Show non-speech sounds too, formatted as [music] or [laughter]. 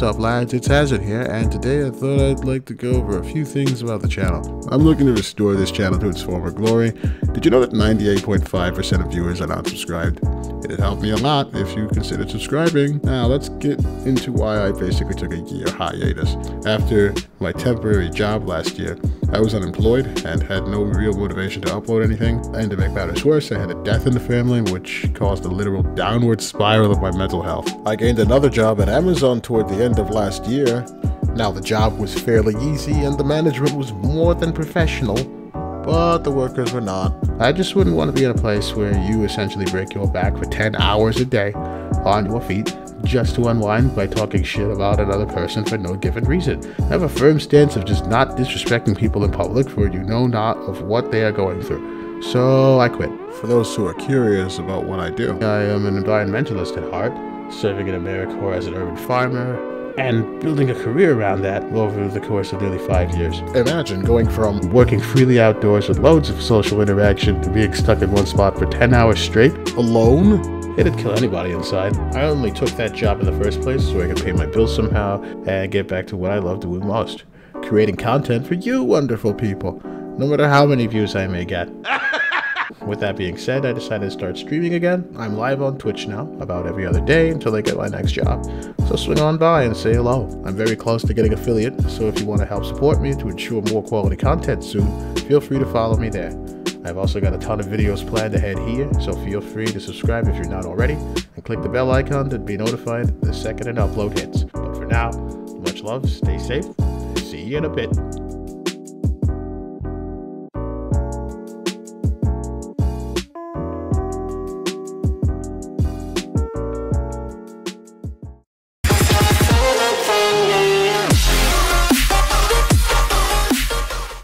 What's up lads, it's Hazard here, and today I thought I'd like to go over a few things about the channel. I'm looking to restore this channel to its former glory. Did you know that 98.5% of viewers are not subscribed? It'd help me a lot if you considered subscribing. Now let's get into why I basically took a year hiatus. After my temporary job last year, I was unemployed and had no real motivation to upload anything. And to make matters worse, I had a death in the family, which caused a literal downward spiral of my mental health. I gained another job at Amazon toward the end of last year. Now the job was fairly easy and the management was more than professional, but the workers were not. I just wouldn't want to be in a place where you essentially break your back for 10 hours a day on your feet just to unwind by talking shit about another person for no given reason. I have a firm stance of just not disrespecting people in public for you know not of what they are going through. So I quit. For those who are curious about what I do, I am an environmentalist at heart, serving in AmeriCorps as an urban farmer, and building a career around that over the course of nearly five years. Imagine going from working freely outdoors with loads of social interaction to being stuck in one spot for 10 hours straight, alone. It'd kill anybody inside. I only took that job in the first place so I could pay my bills somehow and get back to what I love doing most creating content for you wonderful people, no matter how many views I may get. [laughs] With that being said, I decided to start streaming again. I'm live on Twitch now, about every other day until I get my next job. So swing on by and say hello. I'm very close to getting affiliate, so if you want to help support me to ensure more quality content soon, feel free to follow me there. I've also got a ton of videos planned ahead here, so feel free to subscribe if you're not already, and click the bell icon to be notified the second an upload hits. But for now, much love, stay safe, see you in a bit.